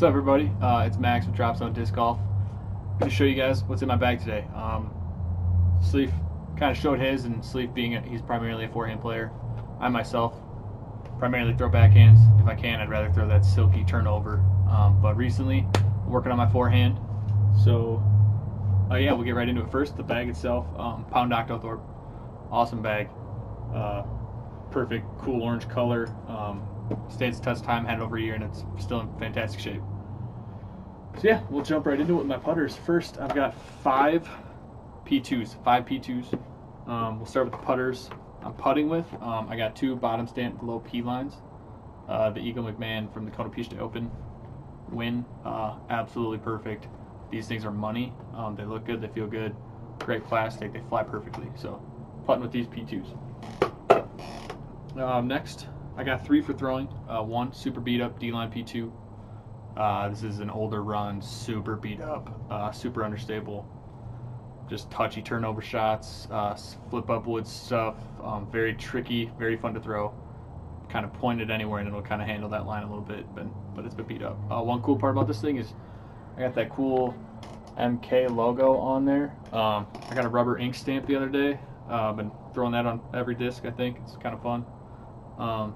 What's up, everybody? Uh, it's Max with Drop Zone Disc Golf. I'm going to show you guys what's in my bag today. Um, Sleeve kind of showed his, and Sleeve being a, he's primarily a forehand player. I myself primarily throw backhands. If I can, I'd rather throw that silky turnover. Um, but recently, I'm working on my forehand. So, uh, yeah, we'll get right into it first. The bag itself, um, Pound Octothorpe, awesome bag. Uh, perfect, cool orange color. Um, stands the test time, had it over a year, and it's still in fantastic shape. So yeah, we'll jump right into it with my putters. First, I've got five P2s, five P2s. Um, we'll start with the putters I'm putting with. Um, I got two bottom stand glow P lines. Uh, the Eagle McMahon from the Kona Open win, uh, absolutely perfect. These things are money. Um, they look good, they feel good. Great plastic, they fly perfectly. So, putting with these P2s. Um, next, I got three for throwing. Uh, one super beat up D line P2. Uh, this is an older run, super beat up, uh, super understable, just touchy turnover shots, uh, flip up wood stuff. Um, very tricky, very fun to throw. Kind of point it anywhere and it'll kind of handle that line a little bit, but but it's been beat up. Uh, one cool part about this thing is I got that cool MK logo on there. Um, I got a rubber ink stamp the other day. Uh, been throwing that on every disc. I think it's kind of fun. Um,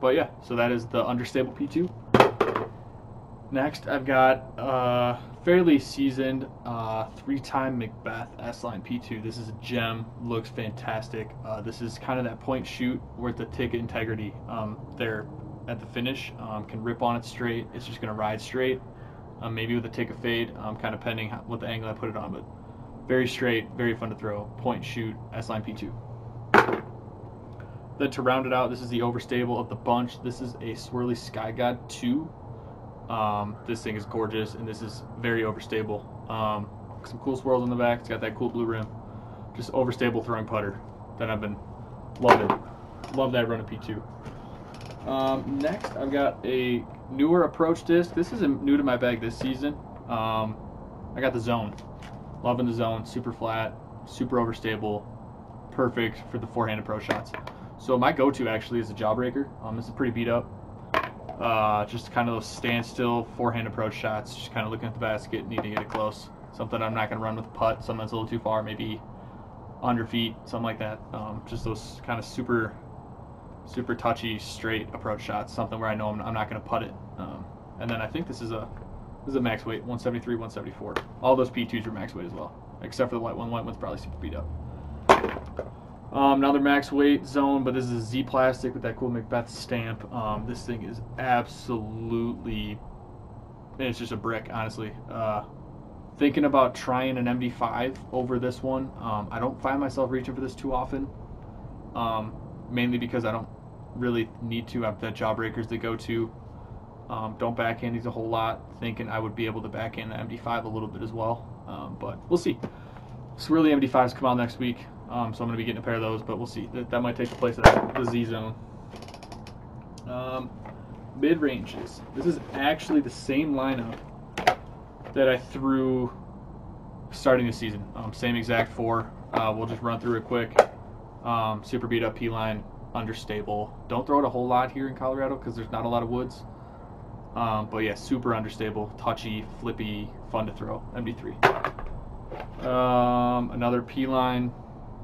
but yeah, so that is the understable P2. Next, I've got a fairly seasoned uh, three-time McBeth S-Line P2. This is a gem, looks fantastic. Uh, this is kind of that point shoot with the tick integrity um, there at the finish. Um, can rip on it straight. It's just going to ride straight. Um, maybe with a tick of fade, um, kind of pending what the angle I put it on, but very straight, very fun to throw. Point shoot, S-Line P2. Then to round it out, this is the overstable of the bunch. This is a Swirly Sky God 2. Um, this thing is gorgeous, and this is very overstable. Um, some cool swirls on the back. It's got that cool blue rim. Just overstable throwing putter that I've been loving. Love that run of P2. Um, next, I've got a newer approach disc. This is new to my bag this season. Um, I got the Zone. Loving the Zone. Super flat, super overstable, perfect for the forehand approach shots. So my go-to actually is a jawbreaker. Um, this is pretty beat up. Uh, just kind of those standstill forehand approach shots. Just kind of looking at the basket, need to get it close. Something I'm not going to run with a putt. Something that's a little too far, maybe under feet, something like that. Um, just those kind of super, super touchy, straight approach shots. Something where I know I'm, I'm not going to putt it. Um, and then I think this is a this is a max weight, 173, 174. All those P2s are max weight as well, except for the white one. The white one's probably super beat up. Um, another max weight zone, but this is a Z plastic with that cool McBeth stamp. Um, this thing is absolutely, it's just a brick, honestly. Uh, thinking about trying an MD5 over this one. Um, I don't find myself reaching for this too often, um, mainly because I don't really need to. have that jawbreakers to go to. Um, don't backhand these a whole lot. Thinking I would be able to backhand the MD5 a little bit as well, um, but we'll see. Swirly MD5s come out next week. Um, so I'm going to be getting a pair of those, but we'll see. That, that might take the place of the Z zone. Um, mid ranges. This is actually the same lineup that I threw starting the season. Um, same exact four. Uh, we'll just run through it quick. Um, super beat up P line, understable. Don't throw it a whole lot here in Colorado because there's not a lot of woods. Um, but yeah, super understable, touchy, flippy, fun to throw. MD3. Um, another P line,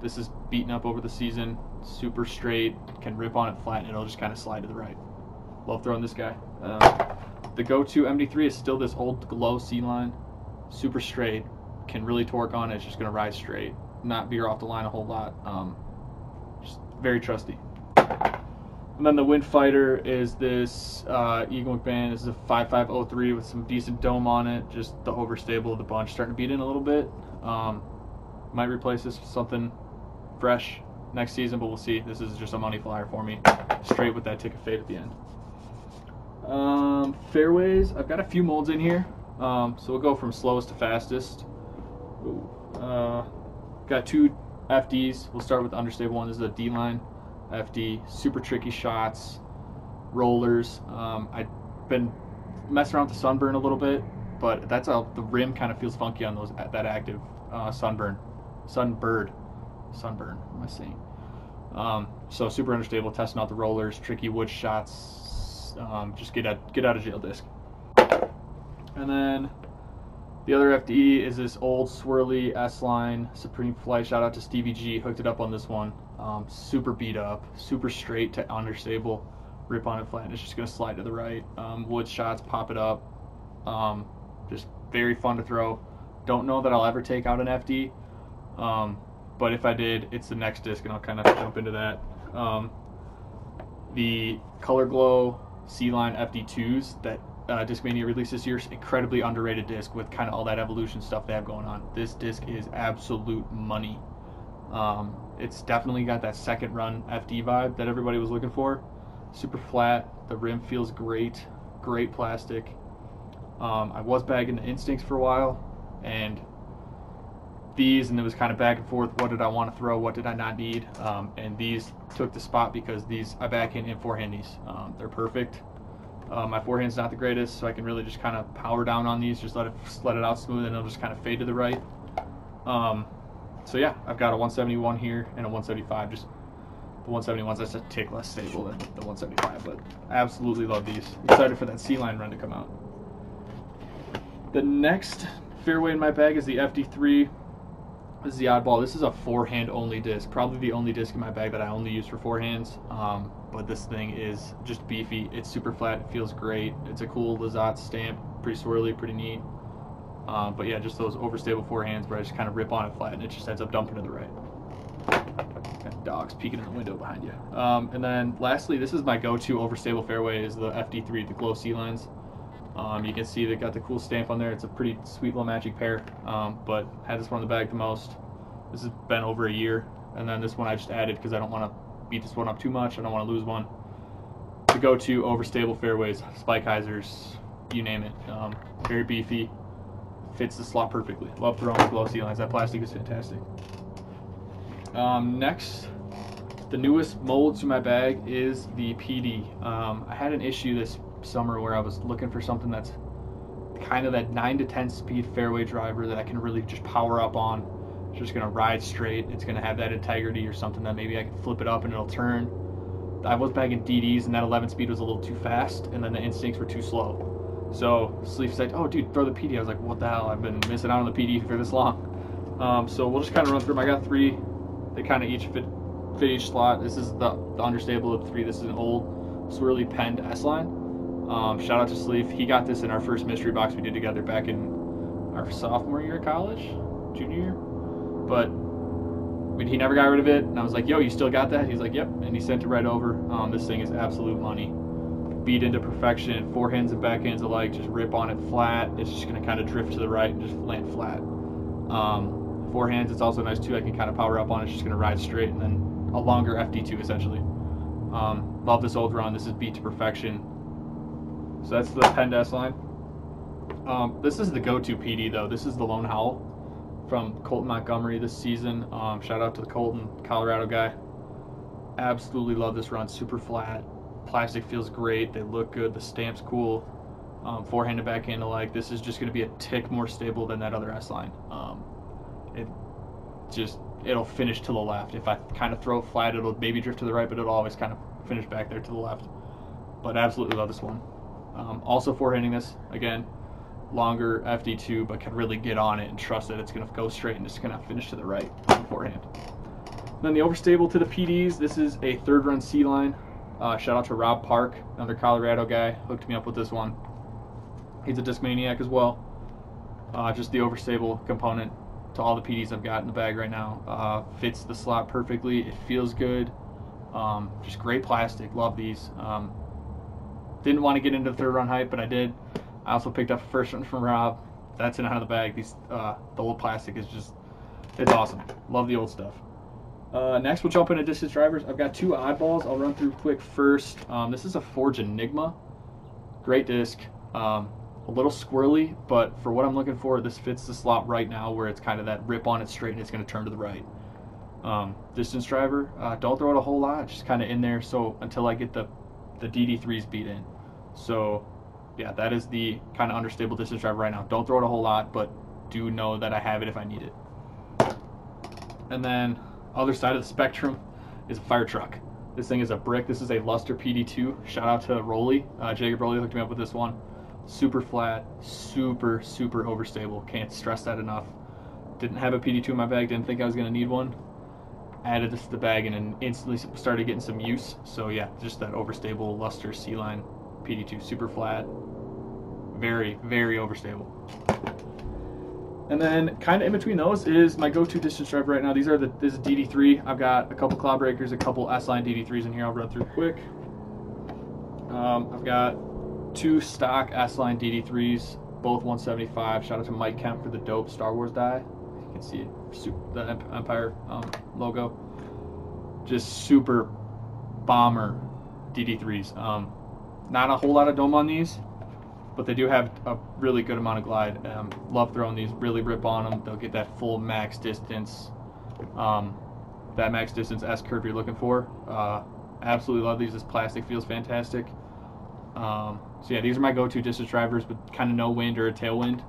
this is beaten up over the season, super straight, can rip on it flat, and it'll just kind of slide to the right. Love throwing this guy. Uh, the go-to MD3 is still this old glow C line, super straight, can really torque on it. It's just going to ride straight, not veer off the line a whole lot. Um, just very trusty. And then the Wind Fighter is this uh, Eagle McMahon. This is a 5503 with some decent dome on it. Just the overstable of the bunch, starting to beat in a little bit. Um, might replace this with something fresh next season, but we'll see. This is just a money flyer for me, straight with that tick of fade at the end. Um, fairways, I've got a few molds in here, um, so we'll go from slowest to fastest. Ooh, uh, got two FDs. We'll start with the understable one. This is a D line FD, super tricky shots, rollers. Um, I've been messing around with the sunburn a little bit, but that's how the rim kind of feels funky on those that active uh, sunburn, sunbird sunburn. Am I saying? Um, so super understable, testing out the rollers, tricky wood shots. Um, just get out, get out of jail disc. And then the other FD is this old swirly S line Supreme Flight. Shout out to Stevie G. Hooked it up on this one. Um, super beat up, super straight to understable. Rip on it flat. And it's just gonna slide to the right. Um, wood shots, pop it up. Um, just very fun to throw. Don't know that I'll ever take out an FD. But if I did, it's the next disc, and I'll kind of jump into that. Um, the Color Glow C Line FD2s that uh, Discmania released this year, incredibly underrated disc with kind of all that evolution stuff they have going on. This disc is absolute money. Um, it's definitely got that second run FD vibe that everybody was looking for. Super flat, the rim feels great, great plastic. Um, I was bagging the Instincts for a while, and these, and it was kind of back and forth. What did I want to throw? What did I not need? Um, and these took the spot because these I back in in forehand these. Um, they're perfect. Uh, my forehand's not the greatest, so I can really just kind of power down on these, just let it let it out smooth, and it'll just kind of fade to the right. Um, so yeah, I've got a 171 here and a 175. Just the 171's that's a tick less stable than the 175, but I absolutely love these. Excited for that C line run to come out. The next fairway in my bag is the FD3. This is the oddball. This is a forehand only disc. Probably the only disc in my bag that I only use for forehands. Um, but this thing is just beefy. It's super flat. It feels great. It's a cool Lizotte stamp. Pretty swirly, pretty neat. Um, but yeah, just those overstable forehands where I just kind of rip on it flat and it just ends up dumping to the right. Dogs peeking in the window behind you. Um, and then lastly, this is my go-to overstable fairway is the FD3, the Glow C lines. Um, you can see they got the cool stamp on there. It's a pretty sweet little magic pair, um, but had this one in the bag the most. This has been over a year, and then this one I just added because I don't want to beat this one up too much. I don't want to lose one. To go to overstable fairways, spike hyzers, you name it. Um, very beefy, fits the slot perfectly. Love throwing glow C lines. That plastic is fantastic. Um, next, the newest mold to my bag is the PD. Um, I had an issue this summer where I was looking for something that's kind of that 9 to 10 speed fairway driver that I can really just power up on. It's just going to ride straight. It's going to have that integrity or something that maybe I can flip it up and it'll turn. I was bagging DDs and that 11 speed was a little too fast and then the instincts were too slow. So Sleeve said, oh dude, throw the PD. I was like, what the hell? I've been missing out on the PD for this long. Um, so we'll just kind of run through them. I got three. They kind of each fit, fit each slot. This is the, the understable of three. This is an old swirly penned S-line. Um, shout out to Sleeve. He got this in our first mystery box we did together back in our sophomore year of college, junior year. But he never got rid of it. And I was like, yo, you still got that? He's like, yep. And he sent it right over. Um, this thing is absolute money. Beat into perfection. Forehands and backhands alike. Just rip on it flat. It's just going to kind of drift to the right and just land flat. Um, forehands, it's also nice too. I can kind of power up on it. It's just going to ride straight and then a longer FD2 essentially. Um, love this old run. This is beat to perfection. So that's the Penn S line. Um, this is the go-to PD though. This is the Lone Howl from Colten Montgomery this season. Um, shout out to the Colten, Colorado guy. Absolutely love this run. Super flat. Plastic feels great. They look good. The stamp's cool. Um, forehand and backhand alike. This is just going to be a tick more stable than that other S line. Um, it just it'll finish to the left. If I kind of throw flat, it'll maybe drift to the right, but it'll always kind of finish back there to the left. But absolutely love this one. Um, also forehanding this, again, longer FD2, but can really get on it and trust that it's going to go straight and just going to finish to the right forehand. Then the overstable to the PDs, this is a third run C line. Uh, shout out to Rob Park, another Colorado guy, hooked me up with this one. He's a disc maniac as well. Uh, just the overstable component to all the PDs I've got in the bag right now. Uh, fits the slot perfectly. It feels good. Um, just great plastic. Love these. Um, didn't want to get into the third run height, but I did. I also picked up a first one from Rob. That's in out of the bag. These uh, the old plastic is just it's awesome. Love the old stuff. Uh, next, we'll jump into distance drivers. I've got two oddballs. I'll run through quick first. Um, this is a Forge Enigma. Great disc. Um, a little squirrely, but for what I'm looking for, this fits the slot right now where it's kind of that rip on it straight and it's going to turn to the right. Um, distance driver, uh, don't throw it a whole lot, just kind of in there so until I get the the DD3s beat in. So, yeah, that is the kind of understable distance driver right now. Don't throw it a whole lot, but do know that I have it if I need it. And then, other side of the spectrum is a fire truck. This thing is a brick. This is a Luster PD2. Shout out to Rolly. Uh, Jacob Rolly hooked me up with this one. super flat, super, super overstable. Can't stress that enough. Didn't have a PD2 in my bag, didn't think I was going to need one. Added this to the bag and then instantly started getting some use. So, yeah, just that overstable Luster C-Line PD2, super flat, very, very overstable. And then kind of in between those is my go-to distance driver right now. These are the this is DD3. I've got a couple cloud breakers, a couple S-line DD3s in here. I'll run through quick. Um, I've got two stock S-line DD3s, both 175. Shout out to Mike Kemp for the dope Star Wars die. You can see it, the Empire um, logo. Just super bomber DD3s. Um, not a whole lot of dome on these, but they do have a really good amount of glide. Um, love throwing these, really rip on them. They'll get that full max distance, um, that max distance S curve you're looking for. Uh, absolutely love these. This plastic feels fantastic. Um, so yeah, these are my go-to distance drivers with kind of no wind or a tailwind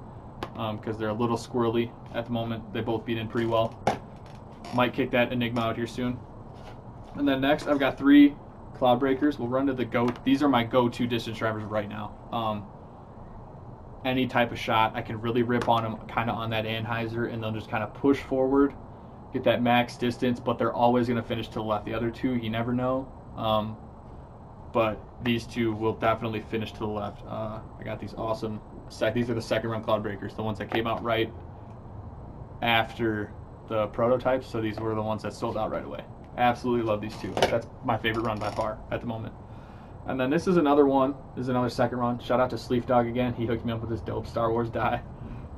because um, they're a little squirrely at the moment. They both beat in pretty well. Might kick that Enigma out here soon. And then next, I've got three cloud breakers. We'll run to the go. These are my go-to distance drivers right now. Um, any type of shot, I can really rip on them kind of on that anhyzer and they'll just kind of push forward, get that max distance, but they're always going to finish to the left. The other two, you never know. Um, but these two will definitely finish to the left. Uh, I got these awesome, sec- these are the second run cloud breakers, the ones that came out right after the prototypes, so these were the ones that sold out right away. Absolutely love these two. That's my favorite run by far at the moment. And then this is another one. This is another second run. Shout out to Sleep Dog again. He hooked me up with this dope Star Wars die.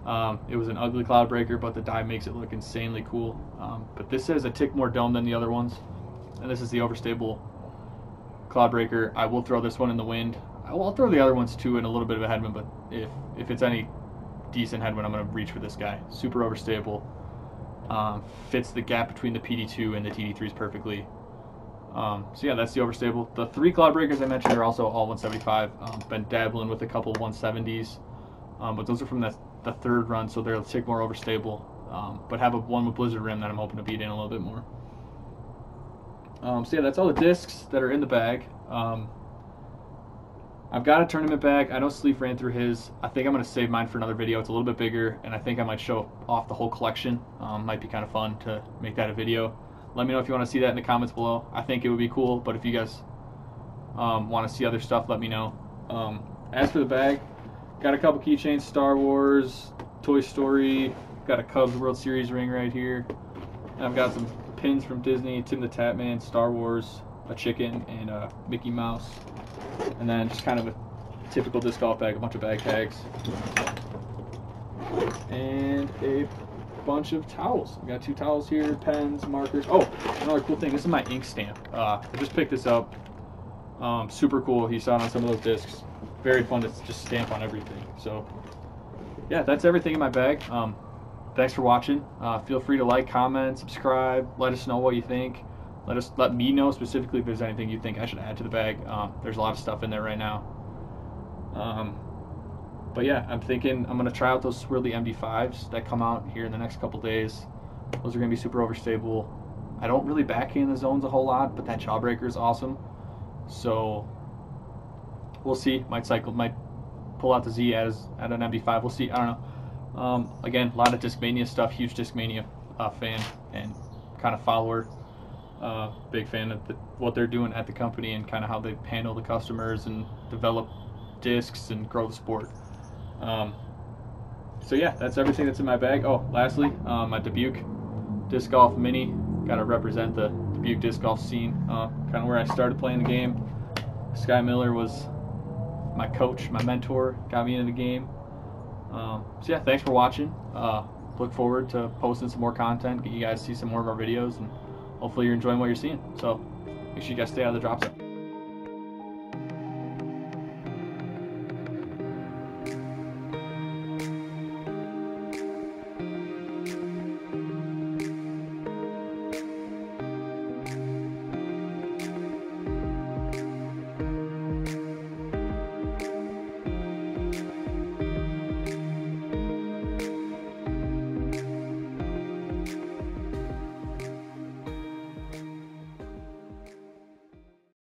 Um, it was an ugly cloud breaker, but the die makes it look insanely cool. Um, but this has a tick more dome than the other ones. And this is the overstable cloud breaker. I will throw this one in the wind. I'll throw the other ones too in a little bit of a headwind, but if, if it's any decent headwind, I'm going to reach for this guy. Super overstable. Um, fits the gap between the PD2 and the DD3s perfectly. Um, so yeah, that's the overstable. The three cloud breakers I mentioned are also all 175. Um, been dabbling with a couple 170s, um, but those are from the, the third run, so they're a tick more overstable. Um, but have a one with blizzard rim that I'm hoping to beat in a little bit more. Um, so yeah, that's all the discs that are in the bag. Um, I've got a tournament bag. I know Sleeve ran through his. I think I'm going to save mine for another video. It's a little bit bigger, and I think I might show off the whole collection. might be kind of fun to make that a video. Let me know if you want to see that in the comments below. I think it would be cool, but if you guys um, want to see other stuff, let me know. Um, as for the bag, got a couple keychains, Star Wars, Toy Story, got a Cubs World Series ring right here. And I've got some pins from Disney, Tim the Tatman, Star Wars, a chicken, and a Mickey Mouse. And then just kind of a typical disc golf bag, a bunch of bag tags. And a bunch of towels. We got two towels here, pens, markers. Oh, another cool thing. This is my ink stamp. Uh, I just picked this up. Um, super cool. You saw it on some of those discs. Very fun to just stamp on everything. So, yeah, that's everything in my bag. Um, thanks for watching. Uh, feel free to like, comment, subscribe. Let us know what you think. Let us let me know specifically if there's anything you think I should add to the bag. Um, there's a lot of stuff in there right now. Um, but yeah, I'm thinking I'm gonna try out those swirly MD5s that come out here in the next couple days. Those are gonna be super overstable. I don't really backhand the zones a whole lot, but that jawbreaker is awesome. So we'll see. Might cycle, might pull out the Z as at an MD5. We'll see. I don't know. Um, again, a lot of Discmania stuff. Huge Discmania uh, fan and kind of follower. Uh, big fan of the, what they're doing at the company and kind of how they handle the customers and develop discs and grow the sport. Um, so yeah, that's everything that's in my bag. Oh, lastly, um, my Dubuque Disc Golf Mini. Got to represent the Dubuque disc golf scene. Uh, kind of where I started playing the game. Sky Miller was my coach, my mentor, got me into the game. Um, so yeah, thanks for watching. Uh, look forward to posting some more content, get you guys to see some more of our videos, and hopefully you're enjoying what you're seeing. So make sure you guys stay out of the drop zone.